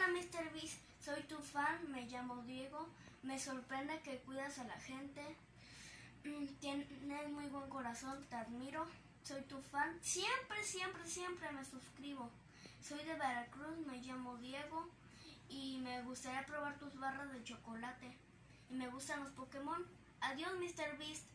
Hola Mr. Beast, soy tu fan, me llamo Diego. Me sorprende que cuidas a la gente. Mm, tienes muy buen corazón, te admiro. Soy tu fan. Siempre, siempre, siempre me suscribo. Soy de Veracruz, me llamo Diego y me gustaría probar tus barras de chocolate. Y me gustan los Pokémon. Adiós, Mr. Beast.